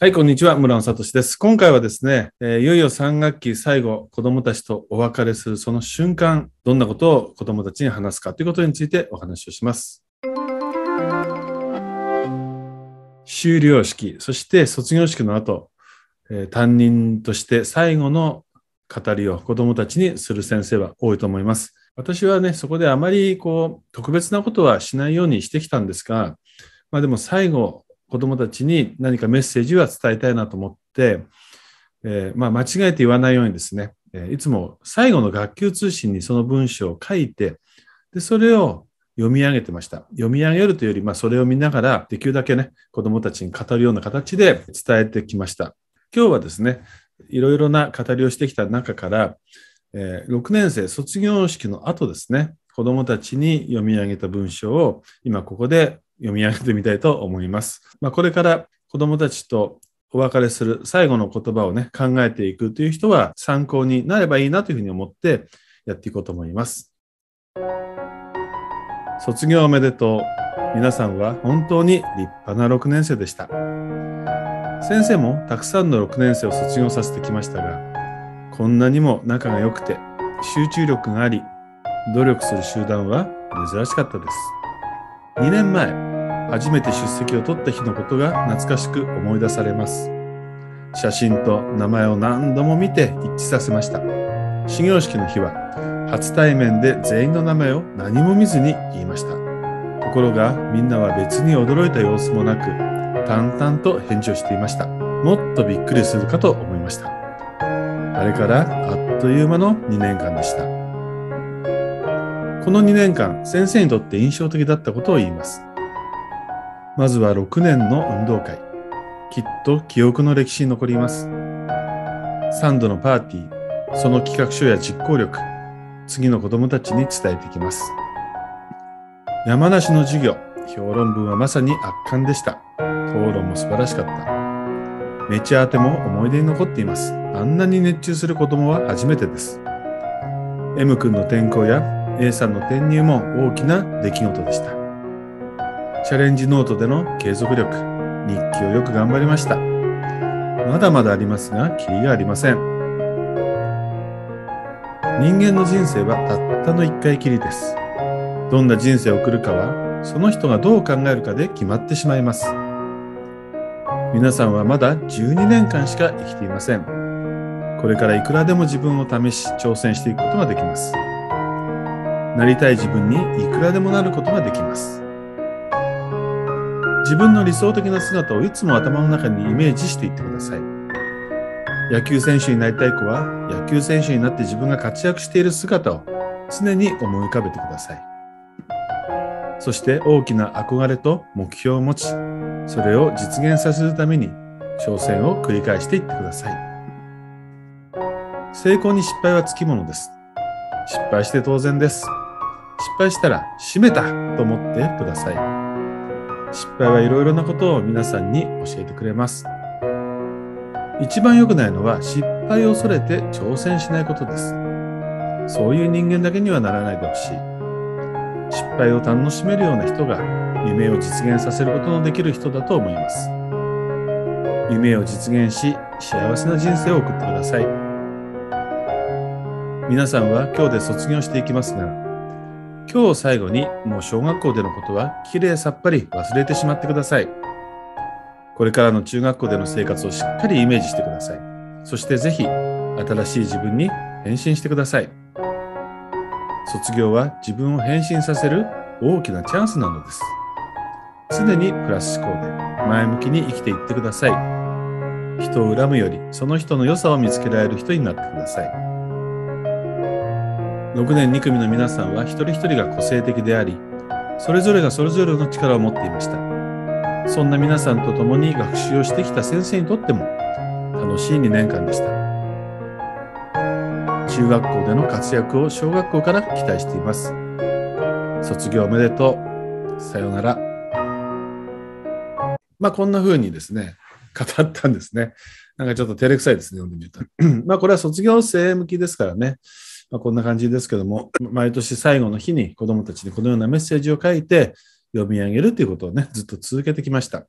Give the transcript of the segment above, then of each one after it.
はい、こんにちは。村野聡です。今回はですね、えーいよいよ3学期最後、子供たちとお別れするその瞬間、どんなことを子供たちに話すかということについてお話をします。修了式、そして卒業式の後、えー担任として最後の語りを子供たちにする先生は多いと思います。私はね、そこであまりこう、特別なことはしないようにしてきたんですが、まあでも最後、子供たちに何かメッセージは伝えたいなと思って、えーまあ、間違えて言わないようにですね、えいつも最後の学級通信にその文章を書いて、で、それを読み上げてました。読み上げるというより、まあ、それを見ながら、できるだけね、子供たちに語るような形で伝えてきました。今日はですね、いろいろな語りをしてきた中から、えー6年生卒業式の後ですね、子供たちに読み上げた文章を今ここで読み上げてみたいと思います。まあ、これから子供たちとお別れする最後の言葉をね、考えていくという人は参考になればいいなというふうに思ってやっていこうと思います。卒業おめでとう。皆さんは本当に立派な6年生でした。先生もたくさんの6年生を卒業させてきましたが、こんなにも仲が良くて集中力があり、努力する集団は珍しかったです。2年前、初めて出席を取った日のことが懐かしく思い出されます。写真と名前を何度も見て一致させました。始業式の日は、初対面で全員の名前を何も見ずに言いました。ところが、みんなは別に驚いた様子もなく、淡々と返事をしていました。もっとびっくりするかと思いました。あれからあっという間の2年間でした。この2年間、先生にとって印象的だったことを言います。まずは6年の運動会。きっと記憶の歴史に残ります。3度のパーティー、その企画書や実行力、次の子供たちに伝えていきます。山梨の授業、評論文はまさに圧巻でした。討論も素晴らしかった。めちゃ当ても思い出に残っています。あんなに熱中する子供は初めてです。M 君の転校や A さんの転入も大きな出来事でした。チャレンジノートでの継続力、日記をよく頑張りました。まだまだありますが、キリがありません。人間の人生はたったの一回きりです。どんな人生を送るかは、その人がどう考えるかで決まってしまいます。皆さんはまだ12年間しか生きていません。これからいくらでも自分を試し、挑戦していくことができます。なりたい自分にいくらでもなることができます。自分の理想的な姿をいつも頭の中にイメージしていってください。野球選手になりたい子は野球選手になって自分が活躍している姿を常に思い浮かべてください。そして大きな憧れと目標を持ち、それを実現させるために挑戦を繰り返していってください。成功に失敗はつきものです。失敗して当然です。失敗したら閉めたと思ってください。失敗はいろいろなことを皆さんに教えてくれます。一番良くないのは失敗を恐れて挑戦しないことです。そういう人間だけにはならないでほしい。失敗を楽しめるような人が夢を実現させることのできる人だと思います。夢を実現し幸せな人生を送ってください。皆さんは今日で卒業していきますが、今日を最後にもう小学校でのことはきれいさっぱり忘れてしまってください。これからの中学校での生活をしっかりイメージしてください。そしてぜひ新しい自分に変身してください。卒業は自分を変身させる大きなチャンスなのです。常にプラス思考で前向きに生きていってください。人を恨むよりその人の良さを見つけられる人になってください。6年2組の皆さんは一人一人が個性的であり、それぞれがそれぞれの力を持っていました。そんな皆さんと共に学習をしてきた先生にとっても楽しい2年間でした。中学校での活躍を小学校から期待しています。卒業おめでとう。さようなら。まあこんな風にですね、語ったんですね。なんかちょっと照れくさいですね、読んでみると。まあこれは卒業生向きですからね。まあ、こんな感じですけども、毎年最後の日に子供たちにこのようなメッセージを書いて読み上げるということをね、ずっと続けてきました。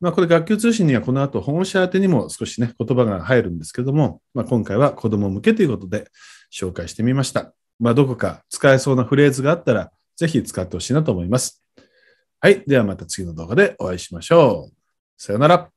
まあ、これ学級通信にはこの後保護者宛てにも少しね、言葉が入るんですけども、まあ、今回は子供向けということで紹介してみました。まあ、どこか使えそうなフレーズがあったら、ぜひ使ってほしいなと思います。はい。ではまた次の動画でお会いしましょう。さよなら。